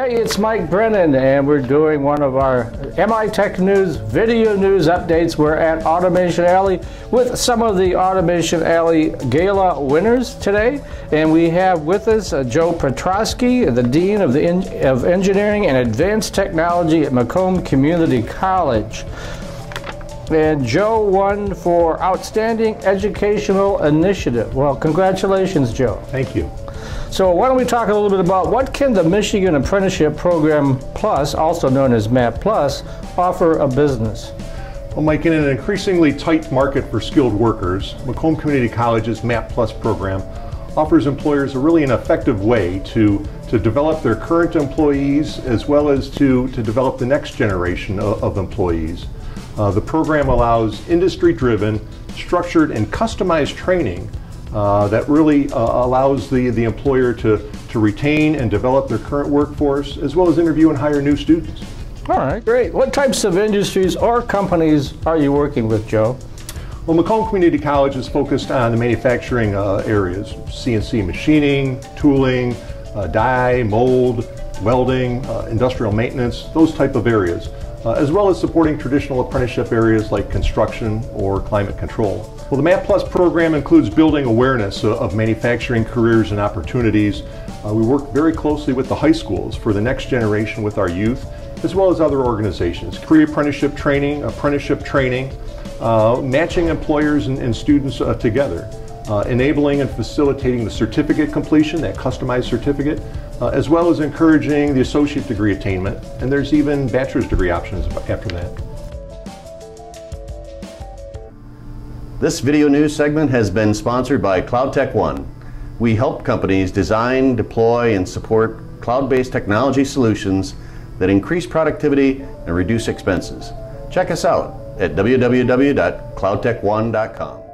Hey, it's Mike Brennan, and we're doing one of our MI Tech News video news updates. We're at Automation Alley with some of the Automation Alley Gala winners today. And we have with us uh, Joe Petrosky, the Dean of, the of Engineering and Advanced Technology at Macomb Community College. And Joe won for Outstanding Educational Initiative. Well, congratulations, Joe. Thank you. So why don't we talk a little bit about what can the Michigan Apprenticeship Program Plus, also known as MAP Plus, offer a business? Well, Mike, in an increasingly tight market for skilled workers, Macomb Community College's MAP Plus program offers employers a really an effective way to, to develop their current employees as well as to, to develop the next generation of, of employees. Uh, the program allows industry-driven, structured, and customized training uh, that really uh, allows the, the employer to, to retain and develop their current workforce as well as interview and hire new students. All right, great. What types of industries or companies are you working with, Joe? Well, Macomb Community College is focused on the manufacturing uh, areas, CNC machining, tooling, uh, die, mold, welding, uh, industrial maintenance, those type of areas uh, as well as supporting traditional apprenticeship areas like construction or climate control. Well, the MAP Plus program includes building awareness of manufacturing careers and opportunities. Uh, we work very closely with the high schools for the next generation with our youth, as well as other organizations. Pre-apprenticeship training, apprenticeship training, uh, matching employers and, and students uh, together uh, enabling and facilitating the certificate completion, that customized certificate, uh, as well as encouraging the associate degree attainment. And there's even bachelor's degree options after that. This video news segment has been sponsored by CloudTech One. We help companies design, deploy, and support cloud-based technology solutions that increase productivity and reduce expenses. Check us out at www.cloudtechone.com.